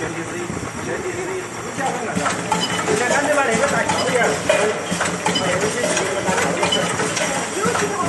全体注意！全体注意！呼叫哪个？现在赶紧把那个打高一点，哎，把那个声音给它调高一点，又激动了，